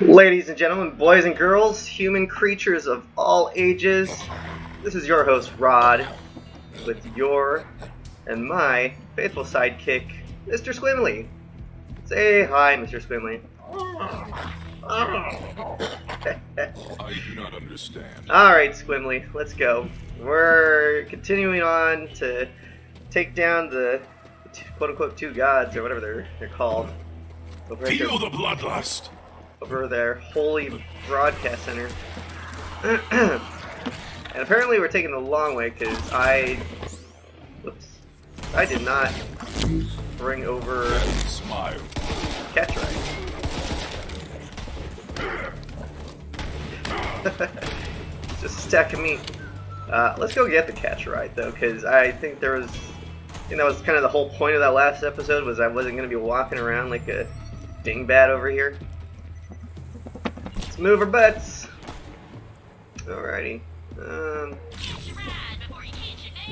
Ladies and gentlemen, boys and girls, human creatures of all ages, this is your host Rob with your and my faithful sidekick, Mr. Squimly. Say hi, Mr. Squimly. I do not understand. Alright, Squimly, let's go. We're continuing on to take down the quote unquote two gods or whatever they're, they're called. Feel the bloodlust. Over their holy broadcast center. and apparently we're taking the long way because I, whoops, I did not bring over Smile. catch right. Just a stack of meat. Uh, let's go get the catch right though, because I think there was, I think that was kind of the whole point of that last episode was I wasn't going to be walking around like a dingbat over here. Move our butts. Alrighty. Um,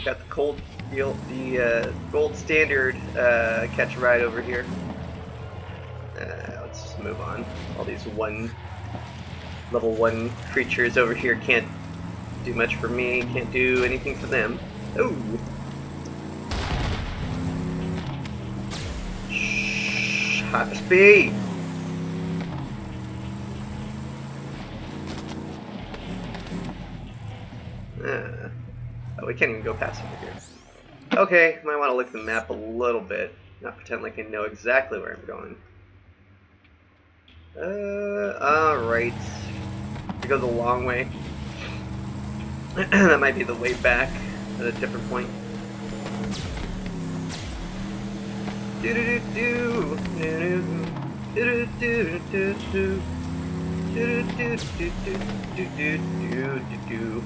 got the cold, the, the uh, gold standard uh, catch a ride over here. Uh, let's just move on. All these one level one creatures over here can't do much for me. Can't do anything for them. Ooh. Hot speed. We can't even go past over here. Okay, might want to look at the map a little bit. Not pretend like I know exactly where I'm going. Uh, alright. It goes a long way. that might be the way back at a different point. Do do do do do do do do do do do do do do do do do do.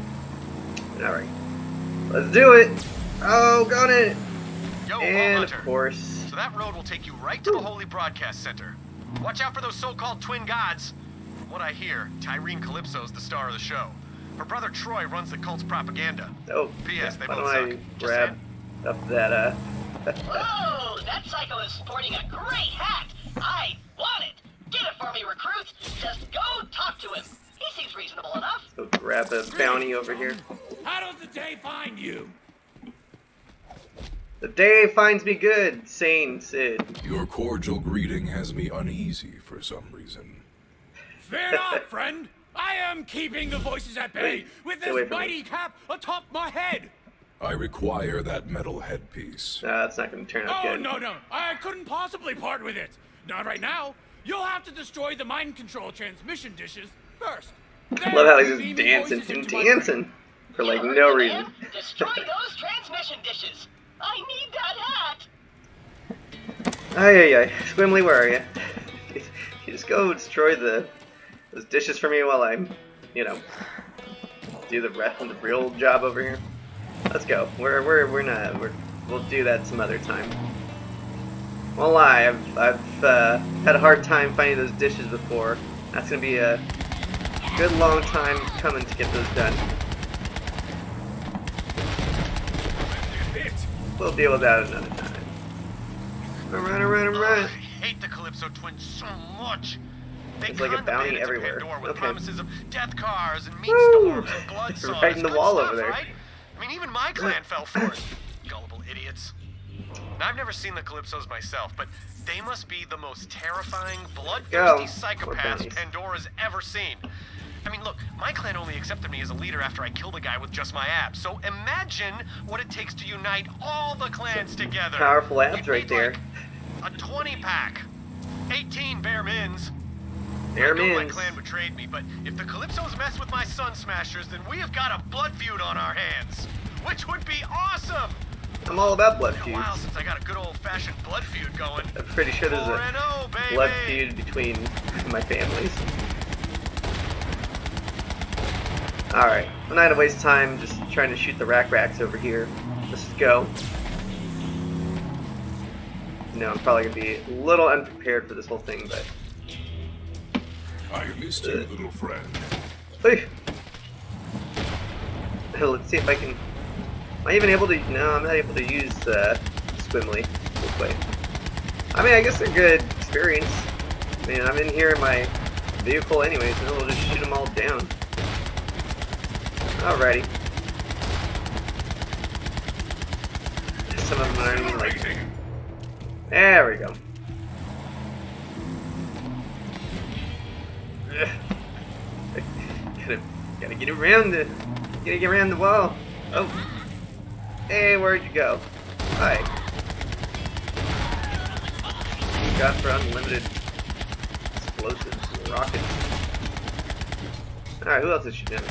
All right, let's do it. Oh, got it. Yo, And of course, So that road will take you right to the Holy Broadcast Center. Watch out for those so-called twin gods. From what I hear, Tyreen Calypso's the star of the show. Her brother Troy runs the cult's propaganda. oh, P.S. They why both don't I suck. Just grab up that uh? Whoa! That psycho is sporting a great hat! I want it! Get it for me, recruits! Just go talk to him! He seems reasonable enough. Go grab a bounty over here. How does the day find you? The day finds me good, sane Sid. Your cordial greeting has me uneasy for some reason. Fear not, friend. I am keeping the voices at bay Wait, with this from me. mighty cap atop my head. I require that metal headpiece. Nah, that's not gonna turn out Oh, good. no, no. I couldn't possibly part with it. Not right now. You'll have to destroy the mind control transmission dishes first. I love how he's just dancing and dancing for like no reason. Destroy those transmission dishes! I need that hat! Ay ay ay, Squimly, where are you? you just go destroy the those dishes for me while I'm, you know, do the rest the real job over here. Let's go. We're we're we're not. We're, we'll do that some other time. Won't lie, I've I've uh, had a hard time finding those dishes before. That's gonna be a good long time coming to get those done. We'll deal with that another time. Alright, alright, Ugh, alright. I hate the Calypso twins so much. They It's like a bounty the bandits of everywhere. Pandora with Okay. promises of death cars and meat Woo! storms and blood saws. right in the wall stuff, over there. Right? I mean, even my clan fell for it. Gullible idiots. Now, I've never seen the Calypsos myself, but they must be the most terrifying, bloodthirsty oh, psychopaths. Pandora's ever seen. I mean, look, my clan only accepted me as a leader after I killed a guy with just my abs. So imagine what it takes to unite all the clans together. Powerful abs right there. like, a 20 pack. 18 bare mins. There I know my clan betrayed me, but if the Calypsos mess with my Sun Smashers, then we have got a blood feud on our hands. Which would be awesome! I'm all about blood Been a while since I got a good old-fashioned blood feud going. I'm pretty sure there's a and 0, baby! blood feud between my families. Alright, I'm not gonna waste time just trying to shoot the rack racks over here. Let's just go. No, I'm probably gonna be a little unprepared for this whole thing, but. I missed you, little friend. Hey! Let's see if I can. Am I even able to? No, I'm not able to use uh, this way. I mean, I guess they're good experience. I mean, I'm in here in my vehicle anyways, and then we'll just shoot them all down. Alrighty. Some of them even like... There we go. Gotta, gotta get around the... Gotta get around the wall. Oh. Hey, where'd you go? Hi. Got for unlimited explosives, rockets. Alright, who else is she doing?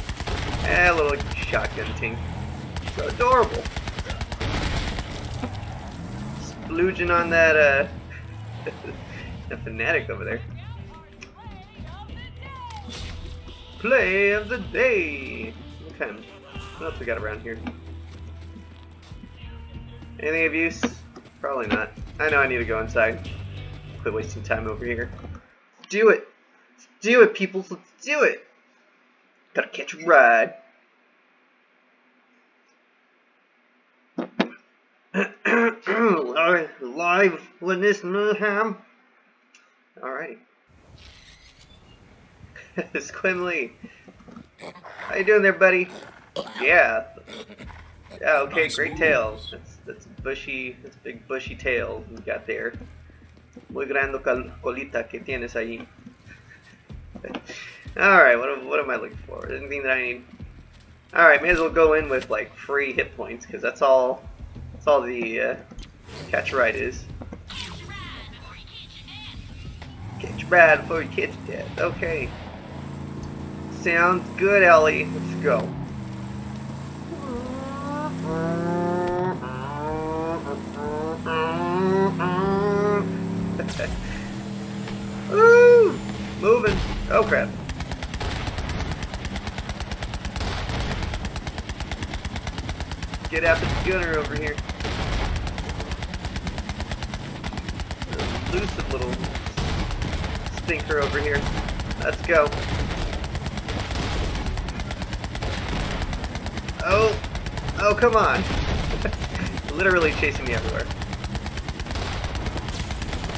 Eh, a little shotgun tink. So adorable. Splooging on that, uh, fanatic over there. Play of the day! Okay, what else we got around here? Anything of use? Probably not. I know I need to go inside. Quit wasting time over here. Do it! Do it, people! Let's do it! Gotta catch a ride. live, live with this mayhem. Alrighty. Squimly. How you doing there, buddy? Yeah. Yeah, okay, great tail. That's that's bushy, that's big bushy tail you got there. Muy grande colita que tienes ahí. Alright, what, what am I looking for? Anything that I need? Alright, may as well go in with like free hit points, because that's all that's all the uh, catch ride is. Catch ride before you catch death. Okay. Sounds good, Ellie. Let's go. Woo! Moving. Oh crap. Get after the gunner over here. Elusive little stinker over here. Let's go. Oh, oh come on. Literally chasing me everywhere.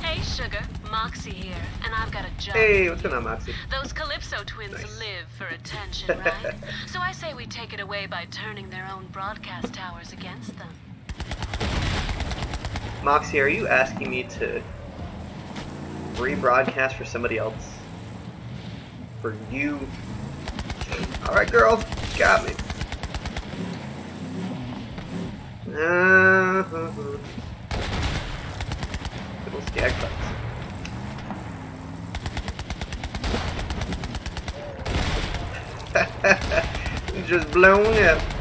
Hey, Sugar. Moxxi here, and I've got a job. Hey, what's going on, Moxxi? Those Calypso twins Nice. live for attention, right? so I say we take it away by turning their own broadcast towers against them. Moxxi, are you asking me to rebroadcast for somebody else? For you? Alright, girl. Got me. Uh, little skag Just blown up.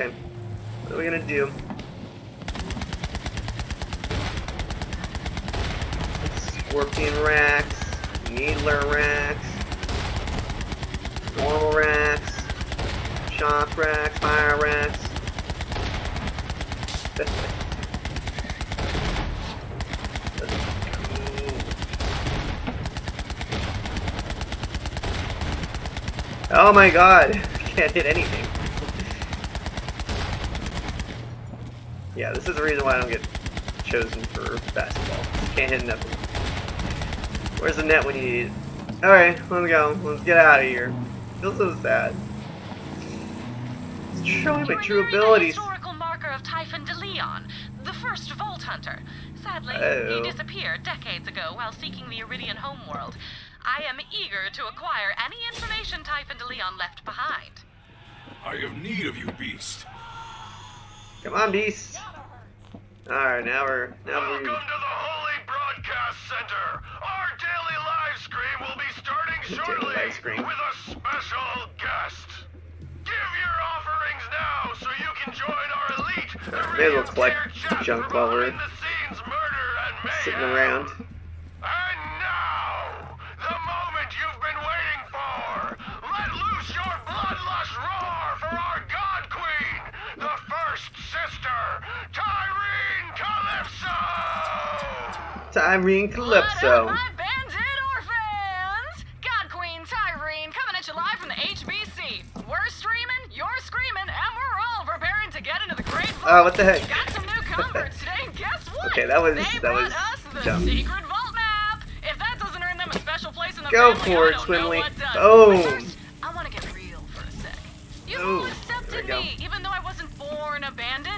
Okay. What are we gonna do? Scorpion racks, needler racks, normal racks, shock racks, fire racks. Let's go. Oh my god, can't hit anything. Yeah, this is the reason why I don't get chosen for basketball. Can't hit nothing. Where's the net when you need it? Alright, let's go. Let's get out of here. Feels so sad. It's showing my true abilities. Historical marker of Typhon DeLeon, the first Vault Hunter. Sadly, Oh. he disappeared decades ago while seeking the Iridian homeworld. I am eager to acquire any information Typhon DeLeon left behind. I have need of you, beast. Come on, beast. Alright, now we're now Welcome we're to the Holy Broadcast Center. Our daily live stream will be starting shortly with a special guest. Give your offerings now so you can join our elite Alright, may as well Iridian collect tier chat junk for while we're behind-the-scenes murder and sitting around. Dumb. secret vault map. If that doesn't earn them a special place in the Go family, for I it, Squimly. what. Boom. Oh. First, I want to get real for a sec. You Ooh, all there accepted we go. me, even though I wasn't born a bandit.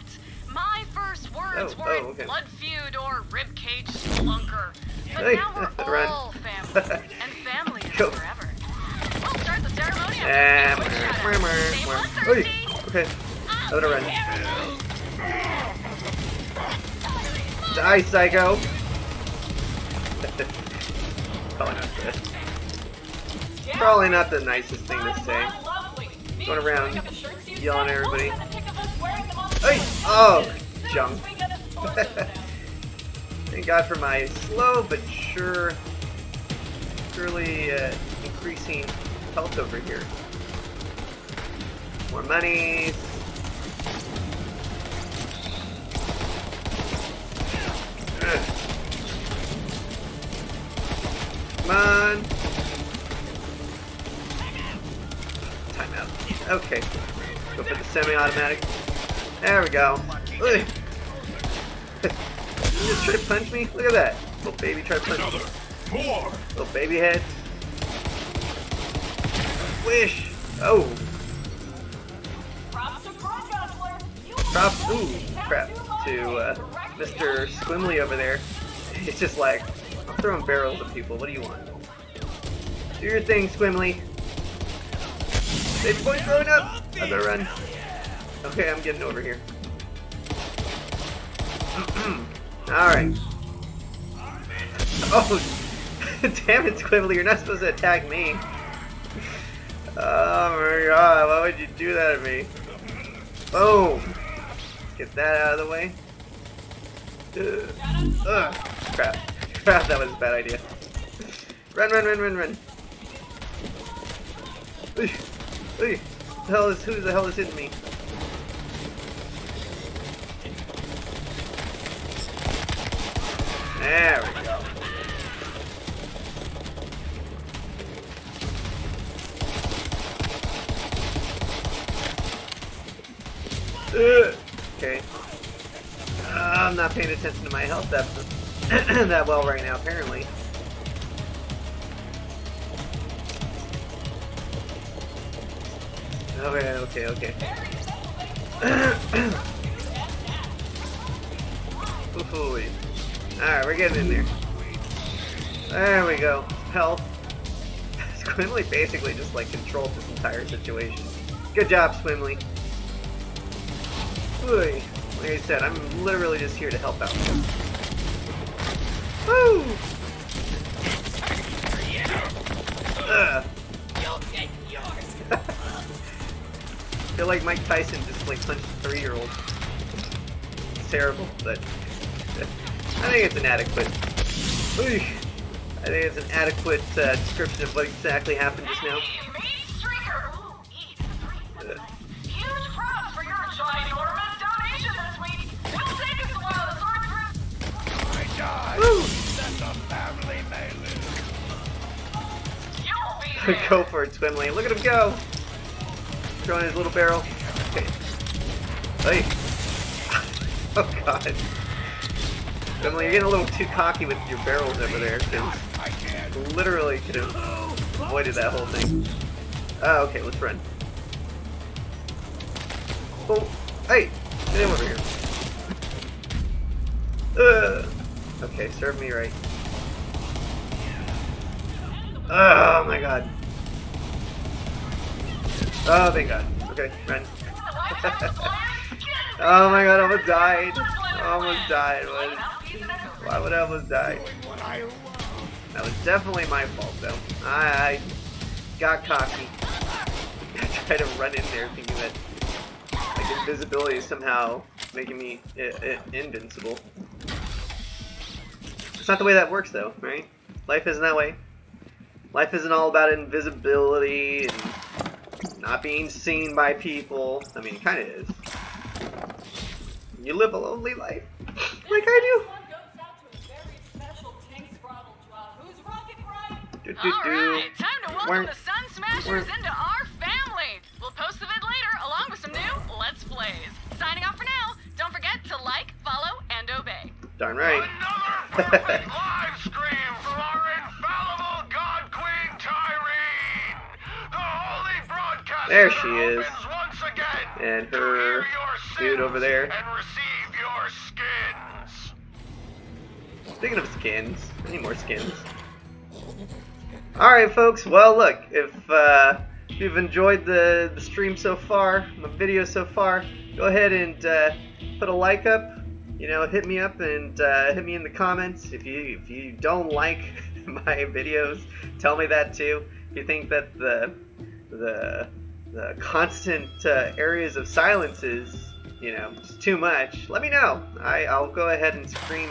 Words Oh, weren't oh, okay. blood feud or ribcage splunker. But Hey, now we're run. all family, and family is Go. forever. We'll start the ceremony Ah, after mwah, we quick mwah, shot. mwah, Stay mwah. bloodthirsty. Oy, Okay, I'm gonna run. Die, psycho! Probably not the, probably not the nicest thing to say. Going around yelling at everybody. Hey! Oh! Jump. Thank God for my slow but sure, surely uh, increasing health over here. More money. Come on. Time out. Okay. Go for the semi-automatic. There we go. Ugh. You just try to punch me? Look at that. Little baby try to punch me. Another. More. Little baby head. Wish. Oh. Props. Ooh. Crap. To uh, Mr. Squimly over there. It's just like, I'm throwing barrels at people. What do you want? Do your thing, Squimly. Baby boy's growing up. I better run. Okay, I'm getting over here. Alright. Oh, damn it, Squibbly, you're not supposed to attack me. Oh my god, why would you do that to me? Boom! Get that out of the way. Ugh. Crap. Crap, that was a bad idea. Run, run, run, run, run. Uy. The hell is, who the hell is hitting me? There we go. Ugh. Okay. Uh, I'm not paying attention to my health that, that well right now, apparently. Okay, okay, okay. Ooh, Alright, we're getting in there. There we go. Health. Squimly basically just like controlled this entire situation. Good job, Squimly. Ooh, like I said, I'm literally just here to help out. Woo! Ugh. feel like Mike Tyson just like punched a three-year-old. It's terrible, but I think it's an adequate. Ooh, I think it's an adequate uh, description of what exactly happened just now. Huge props for your giant ornament donation this week. It'll take us a while to sort through. I died. Woo! That the family may live. You'll be there. go for it, Squimly. Look at him go! Throwing his little barrel. Okay. Hey. Oh god. Lane, you're getting a little too cocky with your barrels over there. 'cause I can't. literally could have avoided that whole thing. Oh, okay, let's run. Oh, hey! Get him over here. Ugh. Okay, serve me right. Oh my god. Oh, thank god. Okay, run. oh my god, I almost died. I almost died. What? Why would I almost die? What I love. That was definitely my fault, though. I, I got cocky. I tried to run in there thinking that like invisibility is somehow making me I- I- invincible. It's not the way that works, though, right? Life isn't that way. Life isn't all about invisibility and not being seen by people. I mean, it kind of is. You live a lonely life, like I do. Alright, time to welcome We're- the Sun Smashers we're- into our family. We'll post the vid later along with some new Let's Plays. Signing off for now. Don't forget to like, follow, and obey. Darn right. Another perfect live stream from our infallible God Queen Tyreen. The holy broadcaster There she is. opens once again And to her hear your dude over there. and receive your skins. Speaking of skins, I need more skins. Alright folks, well look, if uh, you've enjoyed the, the stream so far, my video so far, go ahead and uh, put a like up, you know, hit me up and uh, hit me in the comments. If you if you don't like my videos, tell me that too. If you think that the the the constant uh, areas of silence is, you know, it's too much, let me know. I, I'll go ahead and scream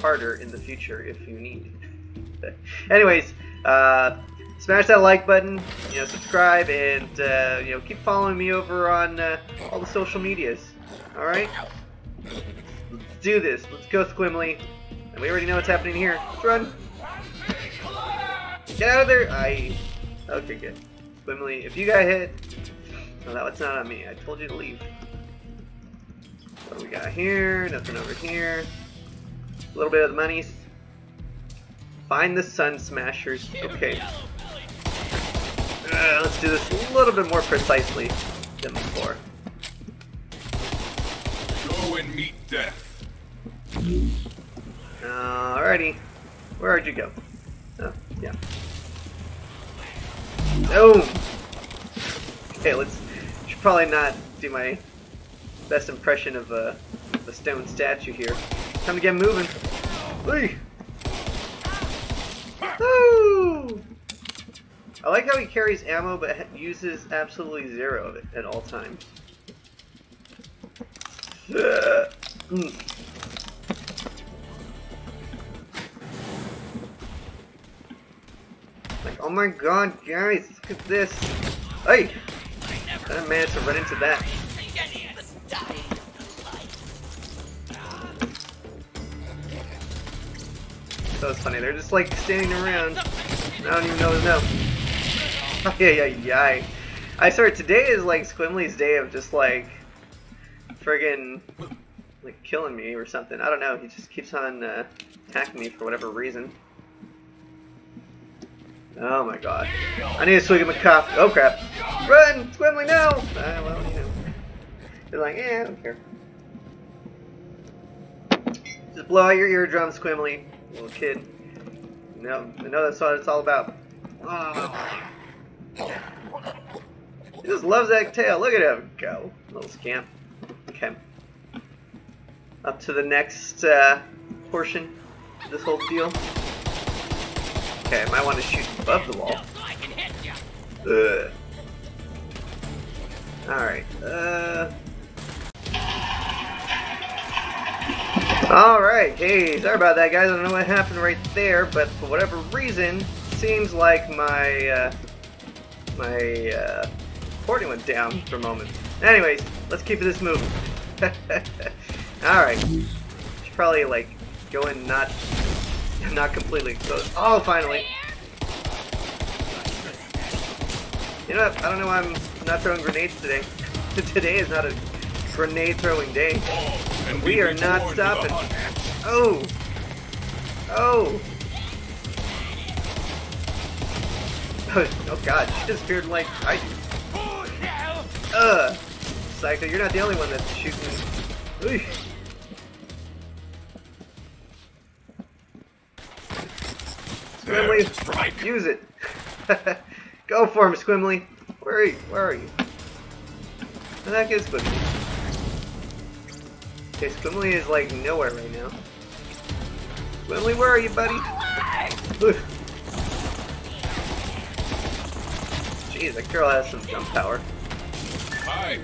harder in the future if you need. Anyways, uh, smash that like button, you know, subscribe, and uh, you know, keep following me over on uh, all the social medias. All right, let's do this. Let's go, Squimly. And we already know what's happening here. Let's run. Get out of there. I. Okay, good. Squimly, if you got hit, no, that was not on me. I told you to leave. What do we got here? Nothing over here. A little bit of the monies. Find the Sun Smashers. Okay. Uh, let's do this a little bit more precisely than before. Go and meet death. Alrighty. Where'd you go? Oh, yeah. Boom! Okay, let's... Should probably not do my best impression of a, a stone statue here. Time to get moving. Woo! I like how he carries ammo but uses absolutely zero of it at all times. Like, oh my god, guys, look at this. Hey! I managed to run into that. That was funny. They're just like standing around. I don't even know no. yeah, yeah, yeah. I swear today is like Squimly's day of just like friggin' like killing me or something. I don't know. He just keeps on uh, attacking me for whatever reason. Oh my god. I need to swing him a cup. Oh crap. Run! Squimly, no! Uh, well, you know. They're like, eh, I don't care. Just blow out your eardrums, Squimly, little kid. No, I know that's what it's all about. Oh. He just loves that tail. Look at him go. Little scamp. Okay. Up to the next uh, portion of this whole deal. Okay, I might want to shoot above the wall. Ugh. Alright, uh... Alright, hey, sorry about that guys, I don't know what happened right there, but for whatever reason, seems like my, uh, my, uh, recording went down for a moment. Anyways, let's keep this moving. Alright. Should probably, like, go in not, not completely exposed. Oh, finally! You know what? I don't know why I'm not throwing grenades today. today is not a grenade throwing day. And We are not reborn to the stopping. Oh! Oh! Oh god, she just appeared like I do. Ugh! Psycho, you're not the only one that's shooting. Ooh. Squimly, strike. use it. Go for him, Squimly. Where are you? Where are you? Heck is Squimly? Okay, Squimly is like nowhere right now. Squimly, where are you, buddy? Ooh. Jeez, that girl has some jump power. Hi.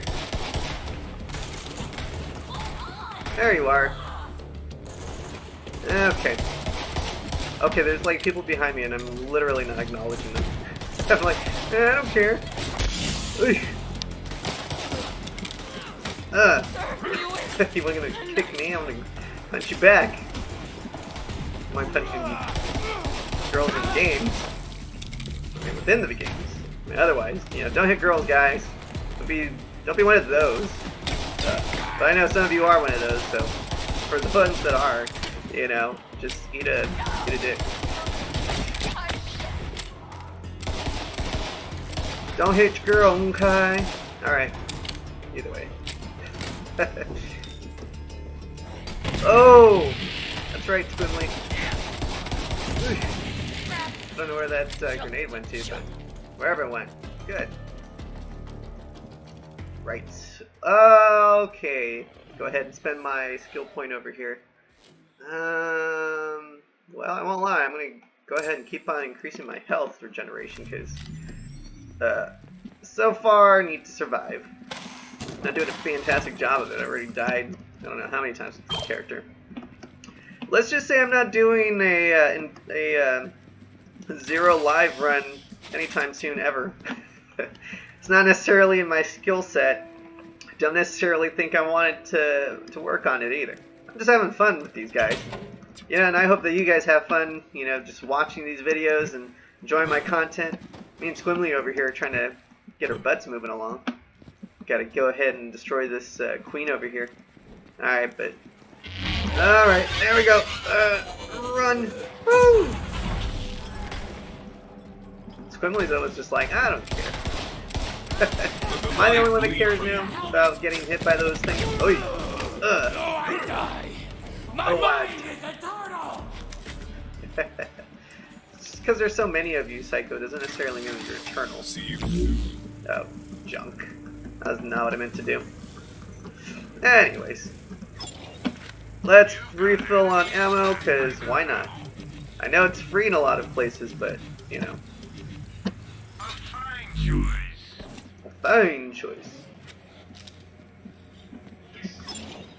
There you are. Okay. Okay, there's like people behind me and I'm literally not acknowledging them. I'm like, eh, I don't care. Ooh. You weren't gonna kick me, I'm gonna punch you back. My punching the girls in games? Mean, within the games. I mean, otherwise, you know, don't hit girls, guys. Don't be, don't be one of those. Uh, but I know some of you are one of those, so for the ones that are, You know, just eat a eat a dick. Don't hit your girl, okay? Alright. Either way. oh! That's right, Squimly. I don't know where that uh, grenade went to, but wherever it went. Good. Right. Okay. Go ahead and spend my skill point over here. Um, well, I won't lie. I'm going to go ahead and keep on increasing my health regeneration because uh, so far, I need to survive. Not doing a fantastic job of it. I already died, I don't know how many times this character. Let's just say I'm not doing a, uh, a uh, zero live run anytime soon, ever. it's not necessarily in my skill set. Don't necessarily think I wanted to, to work on it either. I'm just having fun with these guys. Yeah, and I hope that you guys have fun, you know, just watching these videos and enjoying my content. Me and Squimly over here trying to get our butts moving along. Gotta go ahead and destroy this uh, queen over here. Alright, but... Alright, there we go. Uh, run. Woo! Squimly's always just like, I don't care. Am I the only one that cares now about getting hit by those things? Oh, Oh, I die. My Oh, mind is eternal. Just because there's so many of you, Psycho, doesn't necessarily mean you're eternal. See you. Oh, junk. That's not what I meant to do. Anyways. Let's refill on ammo, because why not? I know it's free in a lot of places, but, you know, A fine choice.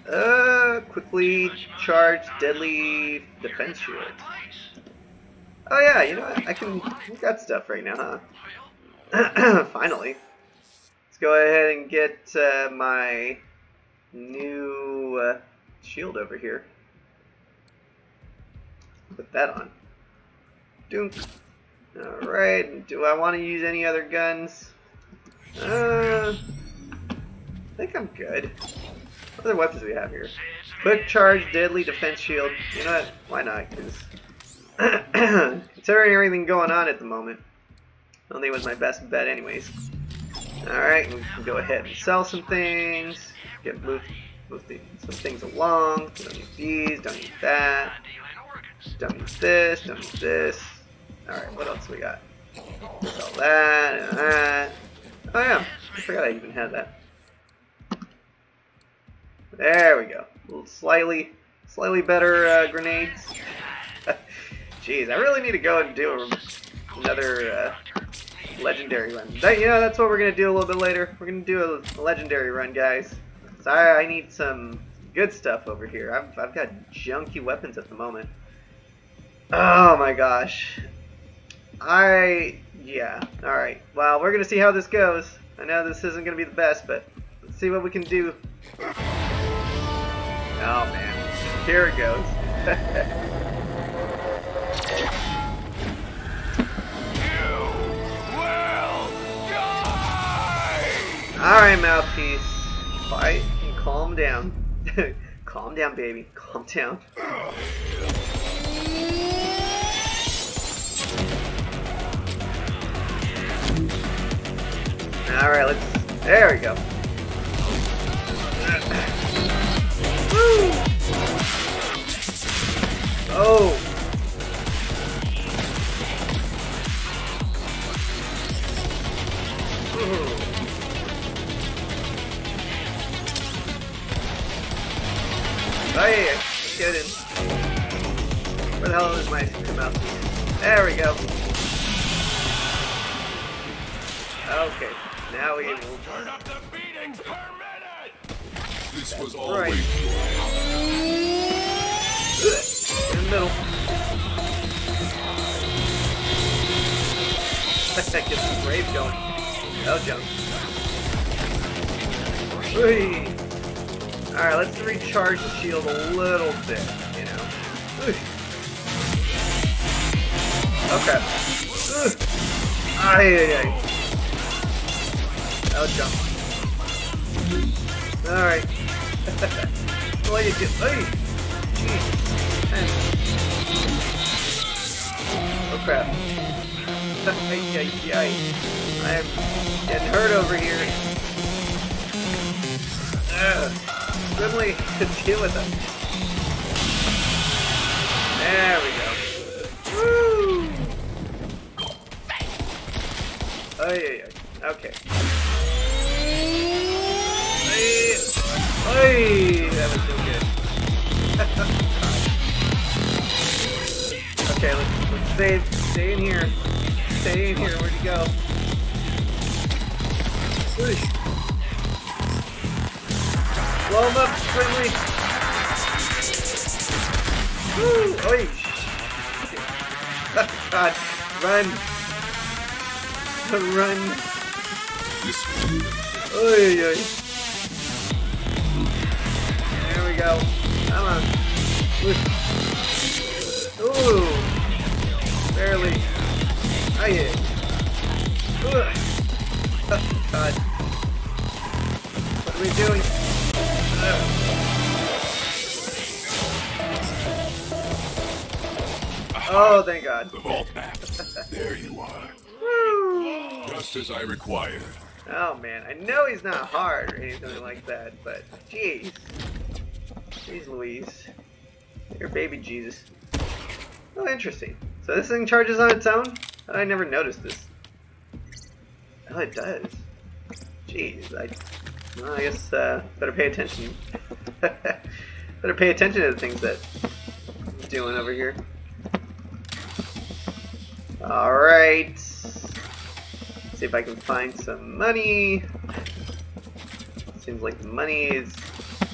Uh, quickly charge deadly defense shield. Oh yeah, you know what? I can, we got stuff right now, huh? Finally. Let's go ahead and get uh, my new uh, shield over here. Put that on. Doom. Alright, do I want to use any other guns? Uh, I think I'm good. What other weapons do we have here? Quick charge, deadly defense shield. You know what? Why not? Because considering everything going on at the moment, I don't think it was my best bet anyways. Alright, we can go ahead and sell some things. Get move, move the, some things along. Don't need these, don't need that. Don't need this, don't need this. Alright, what else we got? Sell that and that. Oh yeah, I forgot I even had that. There we go. Slightly, slightly better uh, grenades. Jeez, I really need to go and do another uh, legendary run. That, you know, that's what we're gonna do a little bit later. We're gonna do a legendary run, guys. So I, I need some good stuff over here. I've, I've got junky weapons at the moment. Oh my gosh. I yeah. All right. Well, we're gonna see how this goes. I know this isn't gonna be the best, but let's see what we can do. Oh man, here it goes. All right, mouthpiece. Quiet and calm down. calm down, baby. Calm down. All right, let's. There we go. Woo! Oh. Ooh. Yeah. Let's get in. Where the hell is my mouth? There we go. Okay, now we will. Turn up the beatings per minute! This was right. always In the middle. Get some brave going. No jump. Whee! Alright, let's recharge the shield a little bit, you know. Whee. Okay. Ugh. Ay, ay, ay. No jump. Alright. Well, you get. Jeez. Oh crap. ay, ay, ay. I am getting hurt over here. Ugh. Grimly to deal with them. There we go. Woo! Ay, ay, ay. Okay. Ay, ay, that was so good. okay, let's, let's save. Stay in here. Stay in here. Where'd you go? Whoosh. Blow him up quickly. Woo! Oi! God, run! Run! Oi, oi. There we go. Come on. Ooh. Barely. Oh, Hit. Ugh. God. What are we doing? Oh, thank God. the vault map. there you are. Woo. Just as I required. Oh man, I know he's not hard or anything like that, but jeez. Jeez Louise. Your baby Jesus. Oh, interesting. So this thing charges on its own? I never noticed this. Oh, it does. Jeez, I, well, I guess uh, better pay attention. better pay attention to the things that I'm doing over here. Alright. See if I can find some money. Seems like the money is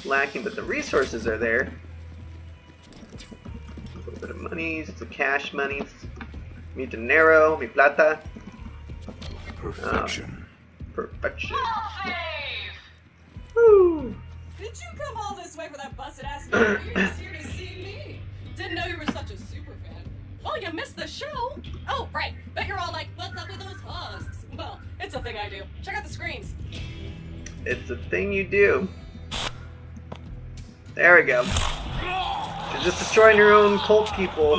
lacking, but the resources are there. A little bit of money, some cash money. Mi dinero, mi plata. Perfection. Perfection. Woo! Did you come all this way for that busted ass movie? You're just here to see me. Didn't know you were such a super fan. Well, you missed the show. Oh, right. Bet you're all like, what's up with those husks? Well, it's a thing I do. Check out the screens. It's a thing you do. There we go. You're just destroying your own cult people.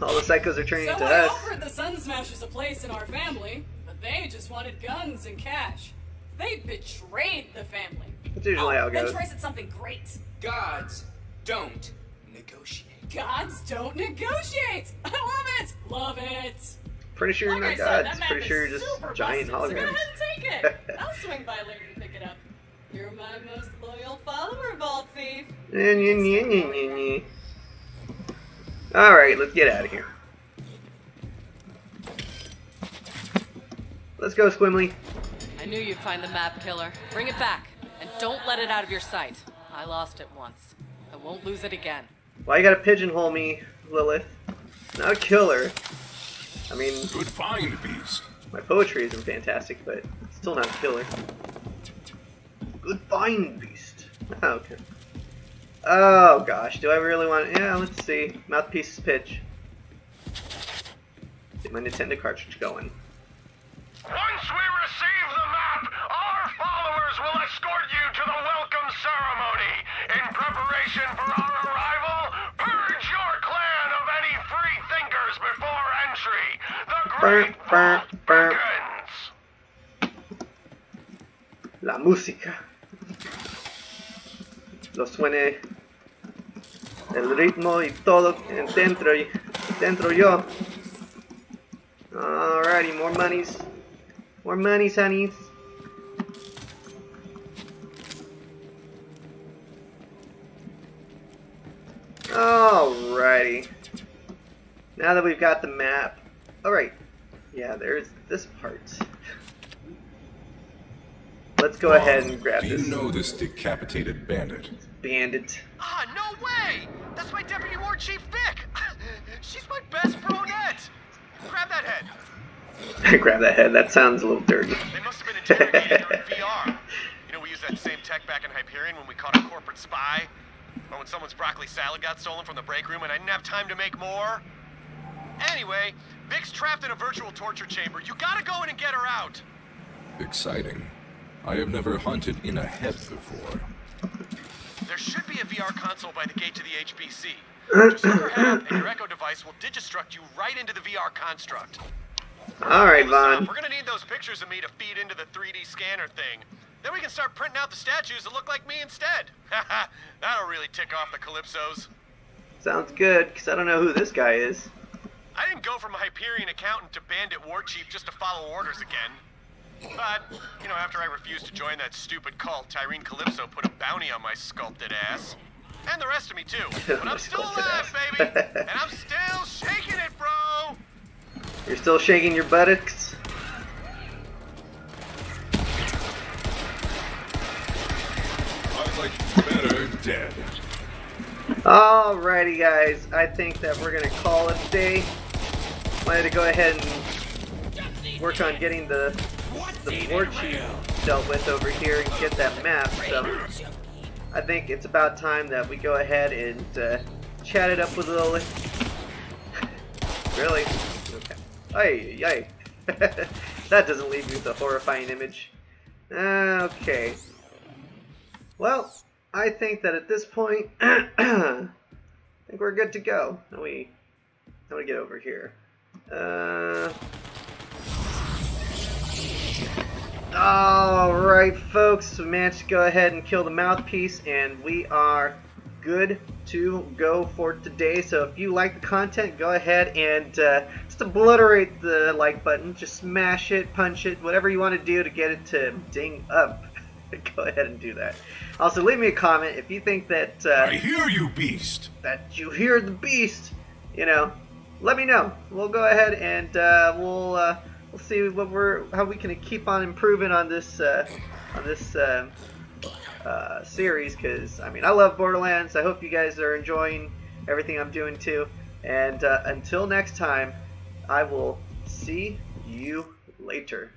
All the psychos are turning So into I offered the Sun Smashers a place in our family, they just wanted guns and cash. They betrayed the family. That's usually oh, how it then goes. Troy said something great. Gods don't negotiate. Gods don't negotiate. I love it. Love it. Pretty sure you're Like not I said, gods. Pretty sure you're just giant busted, So go ahead and take it. I'll swing by later to pick it up. You're my most loyal follower, Vault Thief. Alright, let's get out of here. Let's go, Squimly. I knew you'd find the map killer. Bring it back, and don't let it out of your sight. I lost it once. I won't lose it again. Why you gotta pigeonhole me, Lilith? Not a killer. I mean, Good find, Beast. my poetry isn't fantastic, but still not a killer. Good find, beast. Oh, okay. Oh gosh, do I really want? Yeah, let's see. Mouthpiece pitch. Get my Nintendo cartridge going. Once we receive the map, our followers will escort you to the welcome ceremony. In preparation for our arrival, purge your clan of any free thinkers before entry. The great vault beckons. La música. Lo suene el ritmo y todo dentro, y- dentro yo. Alrighty, more monies. More monies, honeys. Alrighty. Now that we've got the map. Alright. Yeah, there's this part. Let's go ahead and grab Do this you know this decapitated bandit? bandit. Ah, no way! That's my deputy war chief, Vic! She's my best brunette! Grab that head. grab that head. That sounds a little dirty. They must have been interrogating her in VR. You know, we used that same tech back in Hyperion when we caught a corporate spy. Or when someone's broccoli salad got stolen from the break room and I didn't have time to make more. Anyway, Vic's trapped in a virtual torture chamber. You gotta go in and get her out. Exciting. I have never hunted in a head before. There should be a VR console by the gate to the HPC. Just hook your head up and your Echo device will digistruct you right into the VR construct. Alright, Listen up, Vaughn. We're gonna need those pictures of me to feed into the 3D scanner thing. Then we can start printing out the statues that look like me instead. That'll really tick off the Calypsos. Sounds good, because I don't know who this guy is. I didn't go from a Hyperion accountant to bandit war chief just to follow orders again. But, you know, after I refused to join that stupid cult, Tyreen Calypso put a bounty on my sculpted ass. And the rest of me too. But I'm still alive, baby! and I'm still shaking it, bro! You're still shaking your buttocks? I like better dead. Alrighty, guys. I think that we're gonna call it a day. Wanted to go ahead and work on getting the the war chief dealt with over here and get that map. So I think it's about time that we go ahead and uh, chat it up with Lily. really? Hey, hey. that doesn't leave me with a horrifying image. Okay. Well, I think that at this point, I think we're good to go. Now we, now we get over here. Uh, all right, folks. We managed to go ahead and kill the mouthpiece, and we are good to go for today. So if you like the content, go ahead and uh, just obliterate the like button. Just smash it, punch it, whatever you want to do to get it to ding up. go ahead and do that. Also, leave me a comment if you think that uh, I hear you, beast. that you hear the beast. You know, let me know. We'll go ahead and uh, we'll uh, we'll see what we're how we can keep on improving on this uh, on this uh, uh, series. Because I mean, I love Borderlands. I hope you guys are enjoying everything I'm doing too. And uh, until next time, I will see you later.